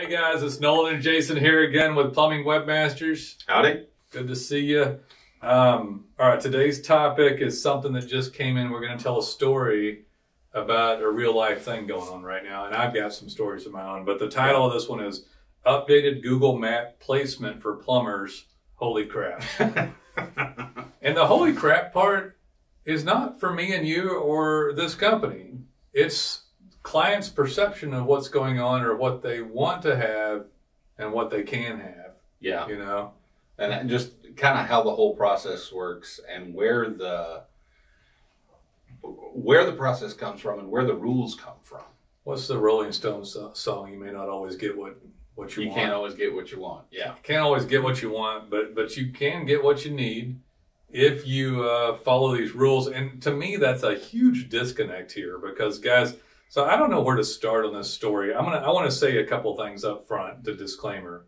Hey guys, it's Nolan and Jason here again with Plumbing Webmasters. Howdy. Good to see you. Um, all right, today's topic is something that just came in. We're going to tell a story about a real life thing going on right now, and I've got some stories of my own. But the title of this one is "Updated Google Map Placement for Plumbers." Holy crap! and the holy crap part is not for me and you or this company. It's clients' perception of what's going on or what they want to have and what they can have. Yeah. You know. And just kind of how the whole process works and where the where the process comes from and where the rules come from. What's the Rolling Stones so- song? You may not always get what what you, You, want. can't always get what you want. Yeah. Can't always get what you want, but but you can get what you need if you uh, follow these rules. And to me, that's a huge disconnect here because guys. So I don't know where to start on this story. I'm gonna I want to say a couple things up front. The disclaimer: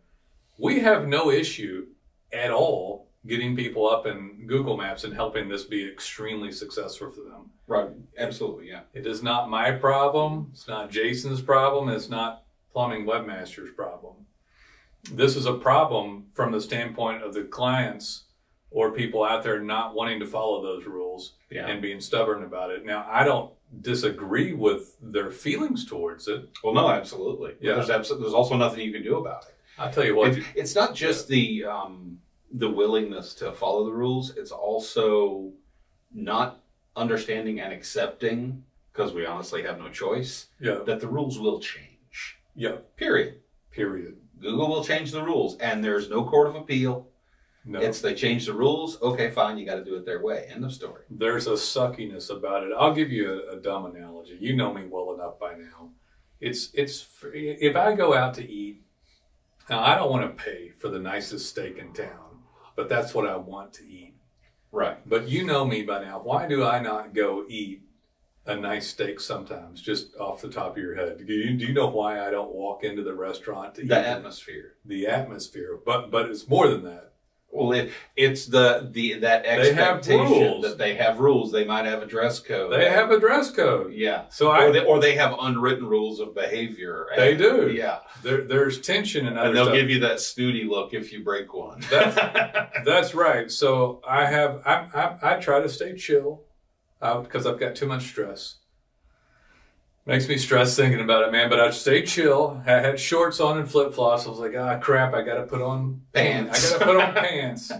we have no issue at all getting people up in Google Maps and helping this be extremely successful for them. Right. Absolutely. Yeah. It is not my problem. It's not Jason's problem. It's not Plumbing Webmaster's problem. This is a problem from the standpoint of the clients or people out there not wanting to follow those rules Yeah. and being stubborn about it. Now, I don't disagree with their feelings towards it. Well, no, absolutely. Yeah. There's absolutely, there's also nothing you can do about it. I'll tell you what. It- it's not just the um, the willingness to follow the rules. It's also not understanding and accepting, because we honestly have no choice, yeah, that the rules will change. yeah, Period. period. Google will change the rules, and there's no court of appeal. No. It's they change the rules. Okay, fine, you got to do it their way. End of story. there's a suckiness about it. I'll give you a, a dumb analogy. You know me well enough by now. It's it's if I go out to eat, now I don't want to pay for the nicest steak in town, but that's what I want to eat. Right. But you know me by now. Why do I not go eat a nice steak sometimes, just off the top of your head? Do you, do you know why I don't walk into the restaurant to eat The atmosphere. the atmosphere? But but it's more than that. Well, it, it's the the that expectation that they have rules. They might have a dress code. They have a dress code. yeah. So I or they, or they have unwritten rules of behavior. They do. Yeah. there, there's tension and other And they'll stuff. give you that snooty look if you break one. That's right. So I have I I, I try to stay chill uh, because I've got too much stress. Makes me stress thinking about it, man. But I'd stay chill. I had shorts on and flip flops. I was like, ah, crap! I got to put on Pants. I got to put on pants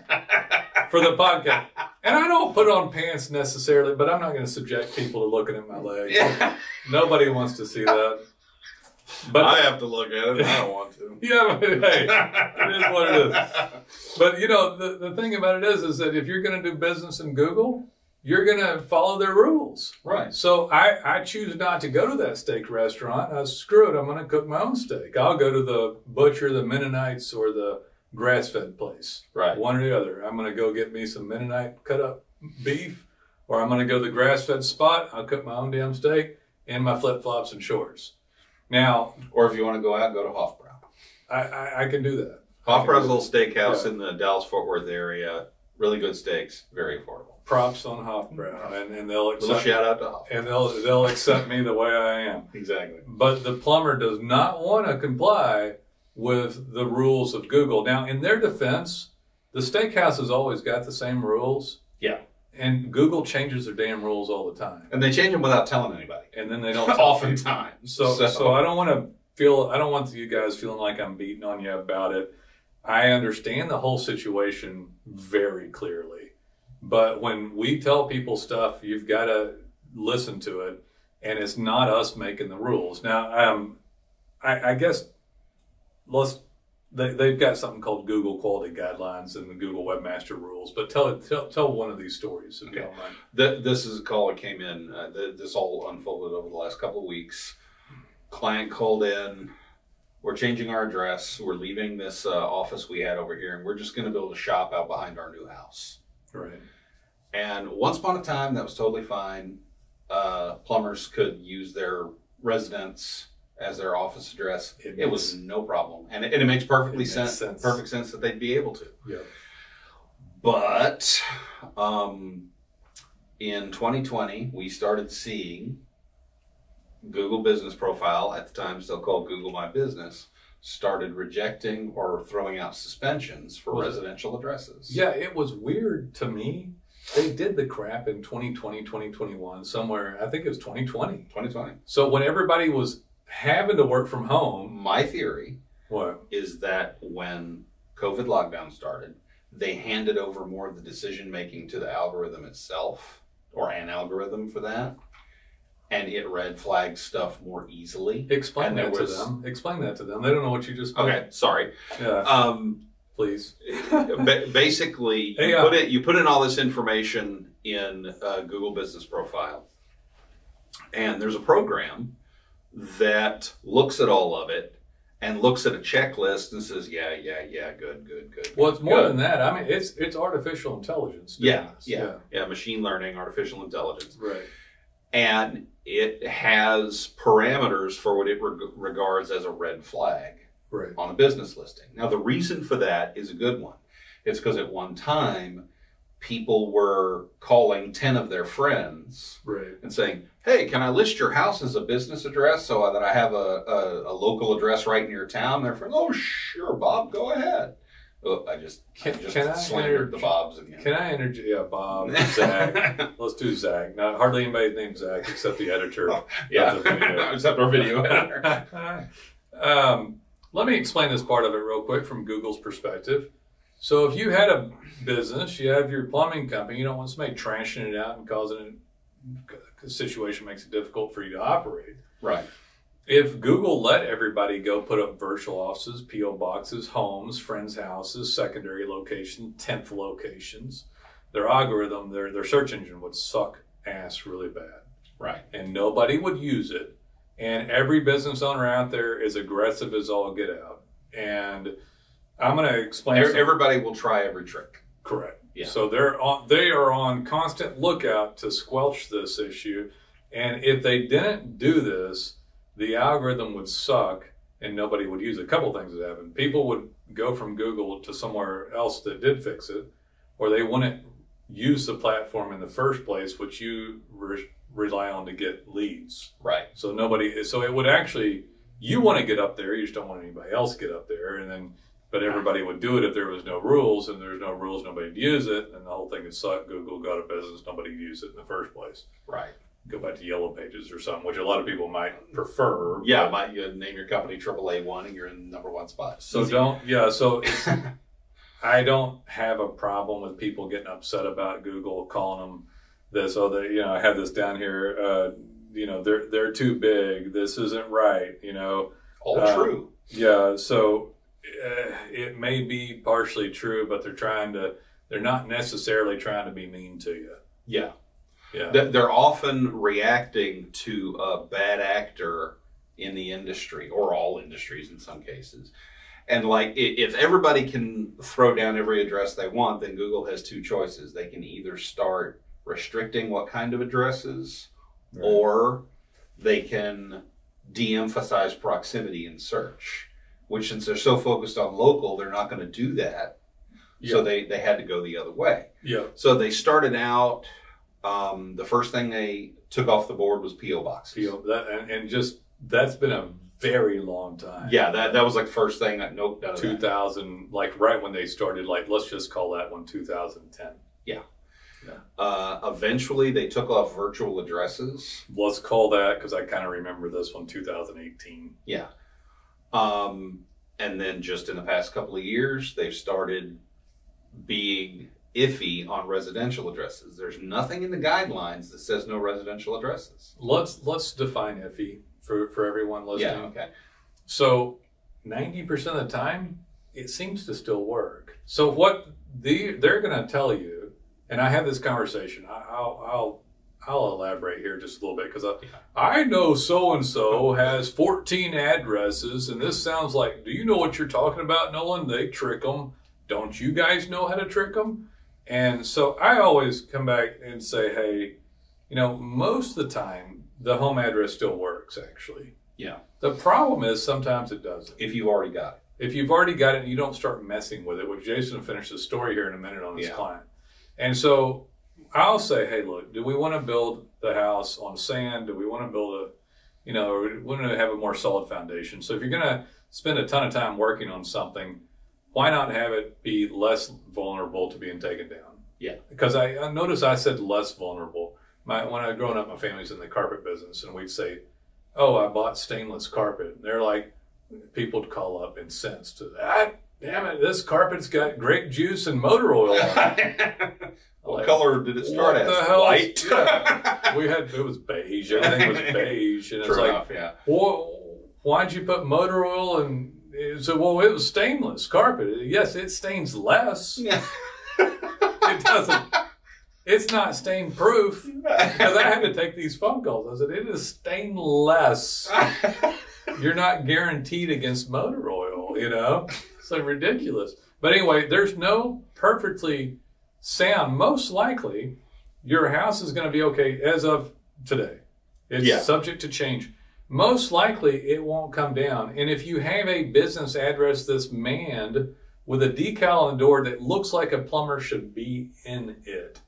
for the podcast. And I don't put on pants necessarily, but I'm not going to subject people to looking at my legs. yeah. Nobody wants to see that. But I have to look at it. I don't want to. yeah, but hey, it is what it is. But you know, the, the thing about it is, is that if you're going to do business in Google, you're going to follow their rules. Right. So I, I choose not to go to that steak restaurant. Uh, screw it. I'm going to cook my own steak. I'll go to the butcher, the Mennonites, or the grass-fed place. Right. One or the other. I'm going to go get me some Mennonite cut up beef, or I'm going to go to the grass-fed spot. I'll cook my own damn steak in my flip-flops and shorts. Now, Or if you want to go out, go to Hofbrau. I, I, I can do that. Hofbrau's a little steakhouse Yeah. in the Dallas Fort Worth area. Really good steaks, very affordable. Props on Hofbrau, and, and they'll Little shout out to and they'll they'll accept me the way I am. Exactly. But the plumber does not want to comply with the rules of Google. Now, in their defense, the steakhouse has always got the same rules, Yeah. and Google changes their damn rules all the time, And they change them without telling anybody. and then they don't. Oftentimes. So, so, I don't want to feel. I don't want you guys feeling like I'm beating on you about it. I understand the whole situation very clearly, but when we tell people stuff, you've got to listen to it, and it's not us making the rules. Now, um, I, I guess let's. They, they've got something called Google Quality Guidelines and the Google Webmaster Rules. But tell tell, tell one of these stories if you Okay. don't mind. Th- this is a call that came in. Uh, th- this all unfolded over the last couple of weeks. Client called in. We're changing our address. We're leaving this uh, office we had over here, and we're just going to build a shop out behind our new house. Right. And once upon a time, that was totally fine. Uh, plumbers could use their residence as their office address. It It, was no problem, and it, and it makes perfectly It sense, sense. Perfect sense that they'd be able to. Yeah. But um, in 2020, we started seeing Google Business Profile, at the time still called Google My Business, started rejecting or throwing out suspensions for Was it- residential addresses. Yeah, it was weird to me. They did the crap in 2020, 2021, somewhere. I think it was 2020. 2020. So when everybody was having to work from home, My theory what? is that when COVID lockdown started, they handed over more of the decision making to the algorithm itself, or an algorithm for that, and it red flags stuff more easily. Explain that to them. Explain that to them. They don't know what you just. Okay, sorry. Yeah, Um, please. ba- basically, you uh, put it, you put in all this information in uh, Google Business Profile, and there's a program that looks at all of it and looks at a checklist and says, "Yeah, yeah, yeah, good, good, good." Well, it's more good." than that. I mean, it's it's artificial intelligence. doing Yeah, yeah, yeah, machine learning, artificial intelligence, Right. And it has parameters for what it reg- regards as a red flag. Right. on a business listing. Now, the reason for that is a good one. It's because at one time, people were calling 10 of their friends Right. and saying, Hey, can I list your house as a business address so that I have a, a, a local address right in your town? Their friend, Oh, sure, Bob, go ahead. Oh, I just, Can- just can slandered the Bobs again. Can I interject? Yeah, Bob, Zach. Let's do Zach. Not hardly anybody named Zach except the editor. yeah, video. except our video editor. um, let me explain this part of it real quick from Google's perspective. So, if you had a business, you have your plumbing company, you don't want somebody trashing it out and causing a situation makes it difficult for you to operate. Right. If Google let everybody go put up virtual offices, PO boxes, homes, friends' houses, secondary location, tenth locations, their algorithm, their their search engine would suck ass really bad Right. and nobody would use it. And every business owner out there is aggressive as all get out. And I'm going to explain. Every- Everybody will try every trick. correct. Yeah. So they're on. They are on constant lookout to squelch this issue. And if they didn't do this, the algorithm would suck and nobody would use it. A couple things would happen. People would go from Google to somewhere else that did fix it, or they wouldn't use the platform in the first place, which you re- rely on to get leads. Right. So nobody. So it would actually. You want to get up there. You just don't want anybody else to get up there, and then. But everybody would do it if there was no rules, and there's no rules, nobody'd use it, and the whole thing would suck. Google got a business, nobody would use it in the first place. Right. Go back to Yellow Pages or something, which a lot of people might prefer. Yeah, might you name your company AAA one and you're in number one spot. So don't. Yeah. So it's. I don't have a problem with people getting upset about Google calling them this. Oh, they, you know, I have this down here. Uh, you know, they're they're too big. This isn't right. You know. all uh, true. Yeah, so uh, it may be partially true, but they're trying to. They're not necessarily trying to be mean to you. Yeah, they're often reacting to a bad actor in the industry or all industries in some cases. And like, if everybody can throw down every address they want, then Google has two choices. They can either start restricting what kind of addresses, Right. or they can de-emphasize proximity in search. Which, since they're so focused on local, they're not going to do that. So they, they had to go the other way. yeah, So they started out. Um, the first thing they took off the board was PO boxes. feel that, and, and just that's been a very long time. Yeah, that that was like the first thing. That nope, two that. like right when they started. Like let's just call that one two thousand ten. Uh, eventually, they took off virtual addresses. Let's call that because I kind of remember this one two thousand eighteen. Yeah. Um, and then just in the past couple of years, they've started being iffy on residential addresses. There's nothing in the guidelines that says no residential addresses. Let's let's define iffy for for everyone listening. Yeah. Okay. So, 90% of the time, it seems to still work. So, what the, they're going to tell you, and I have this conversation, I, I'll, I'll, I'll elaborate here just a little bit because I, I know so and so has 14 addresses, and this sounds like, do you know what you're talking about, Nolan? They trick them. Don't you guys know how to trick them? And so I always come back and say, hey, you know, most of the time, the home address still works actually. Yeah. The problem is sometimes it doesn't. If you've already got it. If you've already got it and you don't start messing with it, which Jason will finish the story here in a minute on his Yeah. client. And so I'll say, hey, look, do we want to build the house on sand? Do we want to build a, you know, we want to have a more solid foundation. So if you're going to spend a ton of time working on something, why not have it be less vulnerable to being taken down? Yeah. Because I, I notice I said less vulnerable. My when I was growing up, my family's in the carpet business, and we'd say, "Oh, I bought stainless carpet." And they're like, people would call up incensed. Ah, damn it! This carpet's got grape juice and motor oil. on it." what Like, color did it start what as? the hell? White. Yeah. we had it was beige. Everything was beige, and it's like, yeah. well, why'd you put motor oil and? So well, it was stainless carpet. Yes, it stains less. It doesn't. It's not stain proof because I had to take these phone calls. I said it is stainless. You're not guaranteed against motor oil. You know, so ridiculous. But anyway, there's no perfectly sound. Most likely, your house is going to be okay as of today. It's Yeah. subject to change. Most likely, it won't come down. And if you have a business address that's manned with a decal on the door that looks like a plumber should be in it,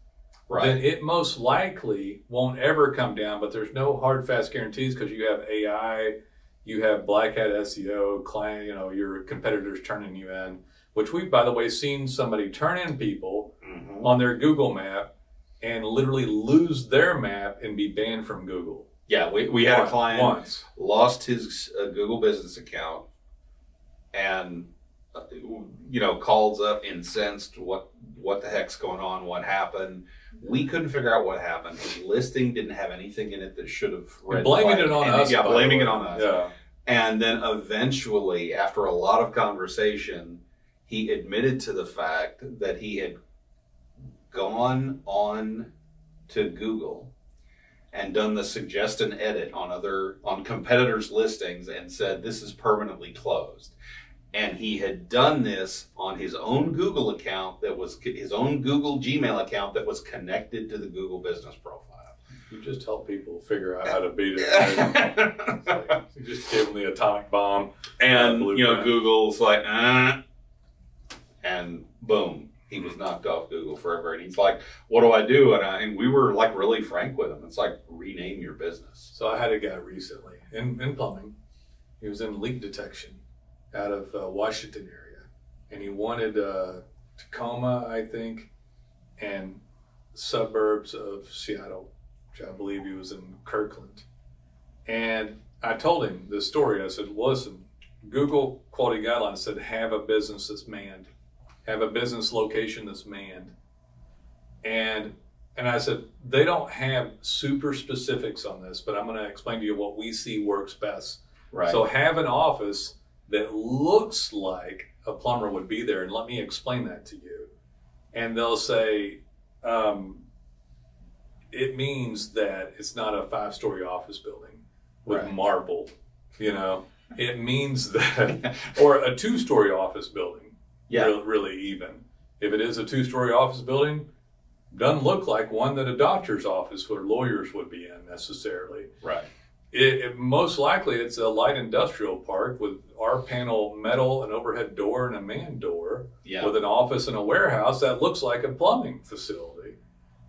then right. it most likely won't ever come down. But there's no hard, fast guarantees because you have AI, you have black hat SEO, client, you know, your competitors turning you in. Which we've, by the way, seen somebody turn in people Mhm. on their Google map and literally lose their map and be banned from Google. Yeah, we, we had a client once. lost his uh, Google business account and uh, you know calls up incensed what what the heck's going on what happened we couldn't figure out what happened his listing didn't have anything in it that should have red blaming it on any- us. yeah blaming it on us Yeah. and then eventually after a lot of conversation he admitted to the fact that he had gone on to Google and done the suggest and edit on other on competitors listings and said this is permanently closed and he had done this on his own Google account that was his own Google Gmail account that was connected to the Google business profile. You just help people figure out how to beat it. Like, you just give them the atomic bomb. and you know. Google's like, uh, and boom, he was knocked off Google forever. And he's like, "What do I do?" And, I, and we were like really frank with him. It's like rename your business. So I had a guy recently in, in plumbing. He was in leak detection out of uh, Washington area, and he wanted uh, Tacoma, I think, and suburbs of Seattle, which I believe he was in Kirkland. And I told him the story. I said, "Listen, Google quality guidelines said have a business that's manned, have a business location that's manned." And and I said, they don't have super specifics on this, but I'm going to explain to you what we see works best. Right. So have an office that looks like a plumber would be there, and let me explain that to you. And they'll say, um, it means that it's not a five story office building with Right. marble, you know. It means that, or a two story office building, yeah. really, really even. If it is a two story office building, doesn't look like one that a doctor's office or lawyers would be in necessarily. Right. It, it most likely it's a light industrial park with our panel metal, an overhead door, and a man door Yeah. with an office and a warehouse that looks like a plumbing facility.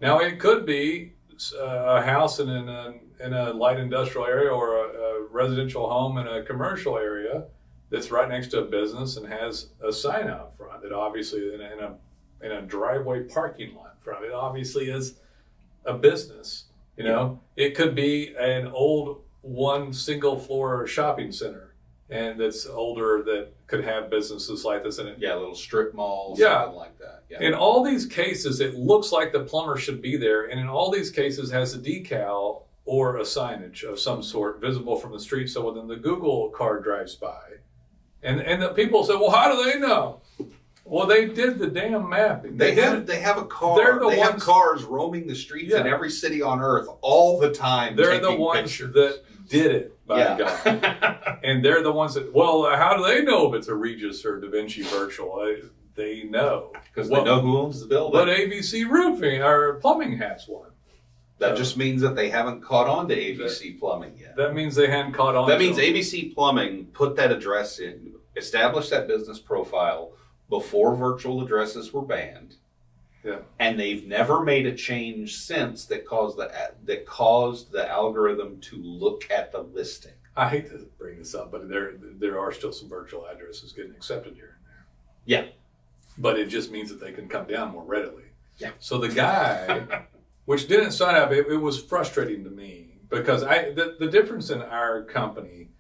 Now it could be uh, a house in a, in a light industrial area or a, a residential home in a commercial area that's right next to a business and has a sign out front that obviously in a, in a in a driveway parking lot front it obviously is a business. You know, it could be an old one single floor shopping center and that's older that could have businesses like this in it. Yeah. A little strip mall. Yeah. Something like that. Yeah. In all these cases, it looks like the plumber should be there, and in all these cases, has a decal or a signage of some sort visible from the street. So when the Google car drives by, and and the people say, "Well, how do they know?" Well, they did the damn mapping. They did have it. they have a car. They're the they have cars roaming the streets in every city on earth all the time. They're the ones pictures. that did it. By God. yeah. And they're the ones that. Well, how do they know if it's a Regus or Da Vinci Virtual? I, they know Because Well, they know who owns the building. But ABC Roofing or Plumbing has one. that just means that they haven't caught on to ABC Plumbing yet. That means they hadn't caught on. That means it. ABC Plumbing put that address in, established that business profile before virtual addresses were banned. Yeah. And they've never made a change since that caused the that caused the algorithm to look at the listing. I hate to bring this up, but there there are still some virtual addresses getting accepted here and there. Yeah. But it just means that they can come down more readily. Yeah. So the guy, which didn't sign up, it, it was frustrating to me because I the, the difference in our company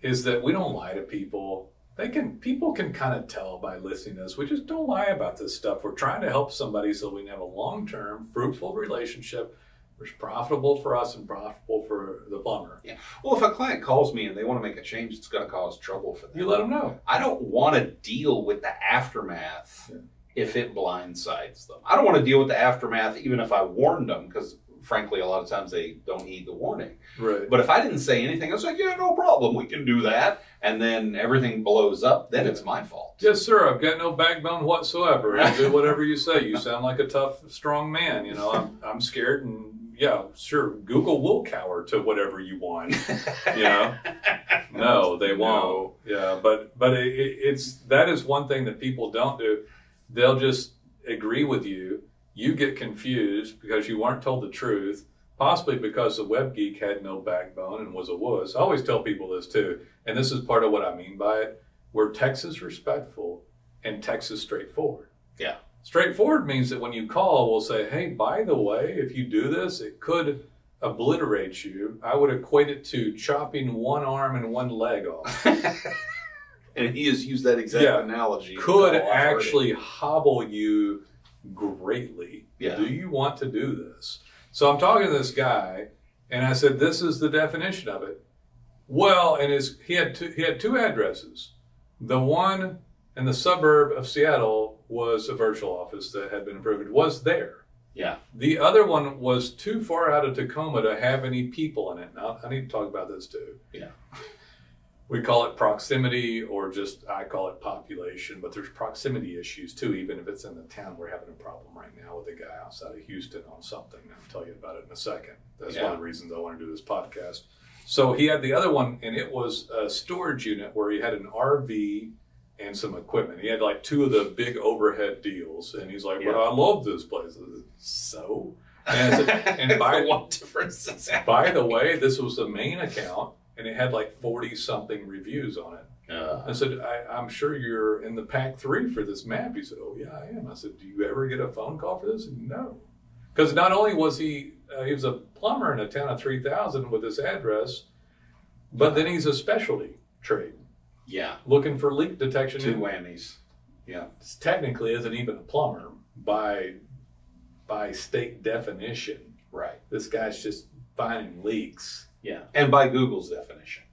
is that we don't lie to people. They can people can kind of tell by listening to us. We just don't lie about this stuff. We're trying to help somebody so we can have a long term, fruitful relationship which is profitable for us and profitable for the plumber. Yeah. Well, if a client calls me and they want to make a change, it's going to cause trouble for them. You let them know. I don't want to deal with the aftermath Yeah. if it blindsides them. I don't want to deal with the aftermath even if I warned them because, frankly, a lot of times they don't heed the warning. Right. But if I didn't say anything, I was like, yeah, no problem, we can do that. And then everything blows up, then it's my fault. Yes, sir. I've got no backbone whatsoever. I'll do whatever you say. You sound like a tough, strong man. You know, I'm, I'm scared, and yeah, sure. Google will cower to whatever you want. You know, no, they won't. Yeah, but but it, it's that is one thing that people don't do. They'll just agree with you. You get confused because you weren't told the truth, possibly because the web geek had no backbone and was a wuss. I always tell people this too, and this is part of what I mean by it. We're Texas respectful and Texas straightforward. Yeah. Straightforward means that when you call, we'll say, hey, by the way, if you do this, it could obliterate you. I would equate it to chopping one arm and one leg off. and he has used that exact Yeah. analogy. Could I've heard it. actually hobble you greatly. Yeah. Do you want to do this? So I'm talking to this guy, and I said, "This is the definition of it." Well, and his he had two, he had two addresses. The one in the suburb of Seattle was a virtual office that had been approved. Was there. Yeah. The other one was too far out of Tacoma to have any people in it. Now, I need to talk about this too. Yeah. We call it proximity, or just I call it population, but there's proximity issues too, even if it's in the town. We're having a problem right now with a guy outside of Houston on something. I'll tell you about it in a second. That's one of the reasons I want to do this podcast. So he had the other one, and it was a storage unit where he had an RV and some equipment. He had like two of the big overhead deals, and he's like, Yeah. "Well, I love this place." So, and, and by what difference by the way, this was the main account, and it had like forty something reviews on it. Uh, I said, I, "I'm sure you're in the pack three for this map." He said, "Oh yeah, I am." I said, "Do you ever get a phone call for this?" No, because not only was he uh, he was a plumber in a town of three thousand with this address, but then he's a specialty trade yeah. looking for leak detection. Two whammies. Yeah. This technically isn't even a plumber by by state definition. Right. This guy's just finding leaks. Yeah. And by Google's definition.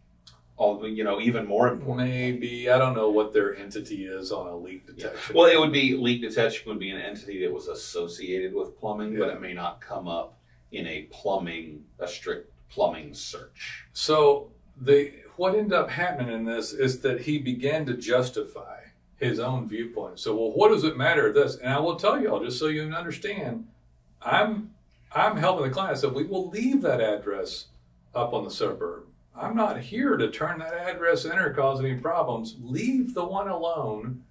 All you know, even more important. Maybe I don't know what their entity is on a leak detection. Well, it would be leak detection would be an entity that was associated with plumbing, but it may not come up in a plumbing a strict plumbing search. So the what ended up happening in this is that he began to justify his own viewpoint. So, well, what does it matter this? And I will tell y'all, just so you understand, I'm I'm helping the client. So we will leave that address up on the suburb. I'm not here to turn that address in or cause any problems. Leave the one alone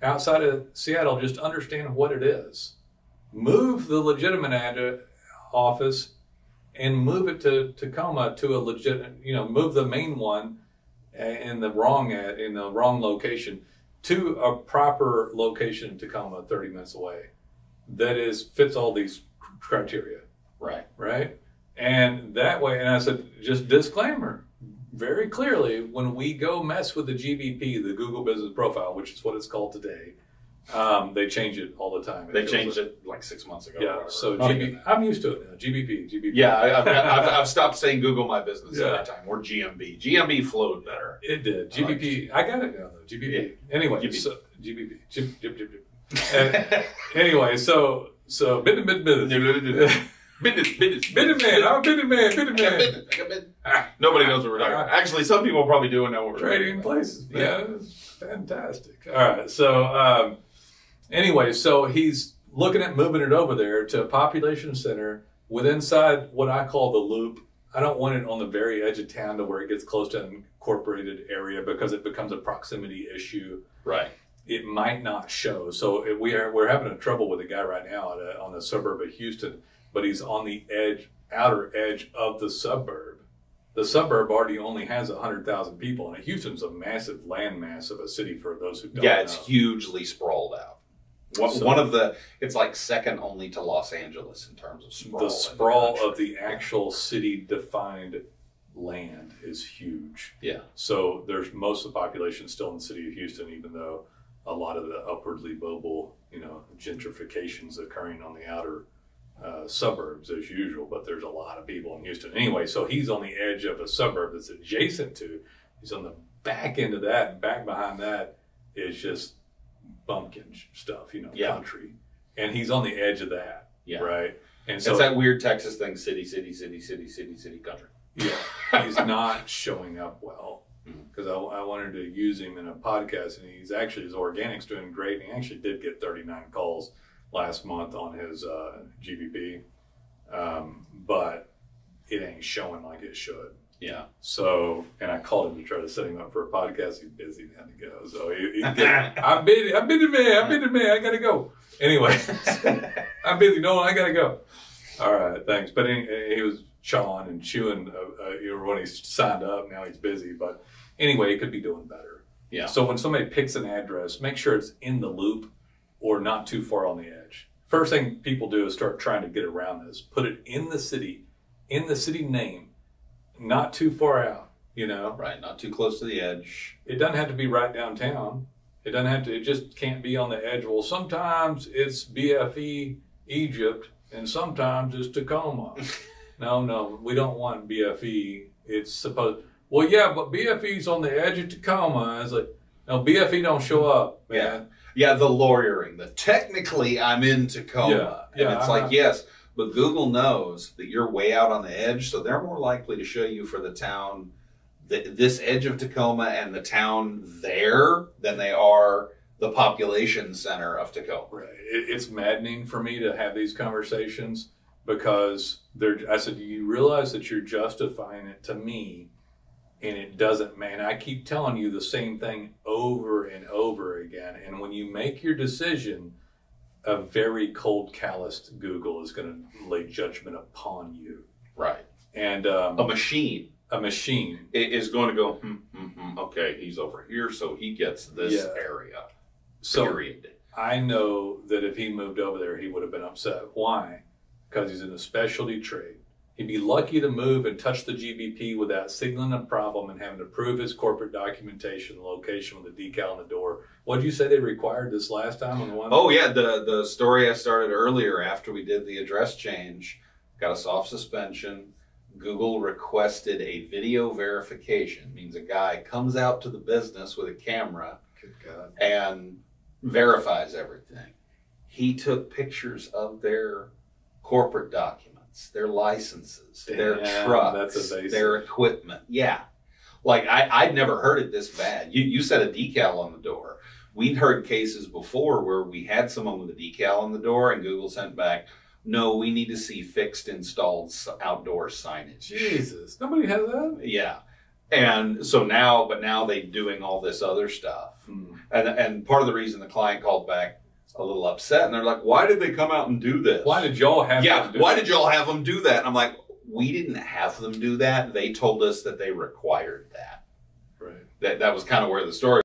outside of Seattle. Just understand what it is. Move the legitimate ad- office and move it to Tacoma to a legit, you know, move the main one in the wrong at in the wrong location to a proper location in Tacoma, thirty minutes away, that is fits all these criteria, Right. right? And that way, and I said, just disclaimer, very clearly, when we go mess with the GBP, the Google Business Profile, which is what it's called today, um, they change it all the time. They feels changed like- it like six months ago. Yeah, so GB, I'm used to it now. GBP, GBP. Yeah, I, I've, I've, I've stopped saying Google My Business Yeah. every time. Or GMB. GMB flowed better. It did. I like GBP. I got it now though. GBP. Anyway, GBP. so GBP. Jib, jib, jib, jib. Anyway, so so bit bit bit. business, business, Bit man. I'm a bit man. Got man. business, business. Ah, Nobody knows what we're talking about. Actually, some people probably do know what we're Trading places. Yeah. Fantastic. All right. So um, anyway, so he's looking at moving it over there to a population center with inside what I call the loop. I don't want it on the very edge of town to where it gets close to an incorporated area because it becomes a proximity issue. Right. it might not show. So we are we're having a trouble with a guy right now at a, on the suburb of Houston, but he's on the edge, outer edge of the suburb. The suburb already only has hundred thousand people, and Houston's a massive landmass of a city. For those who don't yeah, it's know. hugely sprawled out. One, So- one of the, it's like second only to Los Angeles in terms of sprawl. the sprawl country. of the actual city defined land is huge. Yeah. So there's most of the population still in the city of Houston, even though a lot of the upwardly mobile, you know, gentrifications occurring on the outer uh, suburbs as usual. But there's a lot of people in Houston anyway. So he's on the edge of a suburb that's adjacent to. He's on the back end of that, and back behind that is just bumpkin stuff, you know, Yeah. country. And he's on the edge of that, Yeah. right? And so it's that weird Texas thing: city, city, city, city, city, city, country. yeah, he's not showing up well because I, I wanted to use him in a podcast, and he's actually his organic's doing great. And he actually did get 39 calls last month on his uh, GBP, um, but it ain't showing like it should. Yeah. So, and I called him to try to set him up for a podcast. He's busy and had to go. So he, he I'm busy. I'm busy, man. I'm busy, man. I gotta go. Anyway, I'm busy. No, I gotta go. All right, thanks. But he, he was chawing and chewing uh, uh, you know, when he signed up. Now he's busy. But anyway, he could be doing better. Yeah. So when somebody picks an address, make sure it's in the loop or not too far on the edge. First thing people do is start trying to get around this. Put it in the city, in the city name, not too far out. You know, Right. Not too close to the edge. it doesn't have to be right downtown. It doesn't have to. It just can't be on the edge. Well, sometimes it's BFE Egypt, and sometimes it's Tacoma. no, no, we don't want BFE. It's supposed. Well, yeah, but BFE's on the edge of Tacoma. It's like, no, BFE don't show up, man. Yeah, the lawyering. The technically, I'm in Tacoma, Yeah, yeah, and it's I'm like not- yes, but Google knows that you're way out on the edge, so they're more likely to show you for the town, th- this edge of Tacoma and the town there, than they are the population center of Tacoma. Right. It, it's maddening for me to have these conversations because they're. I said, do you realize that you're justifying it to me, and it doesn't. Man, I keep telling you the same thing over and over again, and when you make your decision, a very cold, calloused Google is going to lay judgment upon you, Right. and um, A machine a machine. is going to go. Hmm, hmm, hmm, okay, he's over here, so he gets this Yeah. area. So Period. I know that if he moved over there, he would have been upset. Why? Because he's in a specialty trade. He'd be lucky to move and touch the GBP without signaling a problem and having to prove his corporate documentation, the location with the decal on the door. What did you say they required this last time on the one? Oh yeah, the the story I started earlier after we did the address change got a soft suspension. Google requested a video verification, means a guy comes out to the business with a camera and verifies everything. He took pictures of their corporate documents, their licenses, their trucks, their equipment. Yeah. Like I, I'd never heard it this bad. You you said a decal on the door. We'd heard cases before where we had someone with a decal on the door and Google sent back, no, we need to see fixed installed outdoor signage. Jesus. Nobody has that? Yeah. And so now, but now they're doing all this other stuff. Hmm. And and part of the reason the client called back a little upset, and they're like, "Why did they come out and do this? Why did y'all have yeah? Why that? did y'all have them do that?" And I'm like, "We didn't have them do that. They told us that they required that. Right. That that was kind of where the story."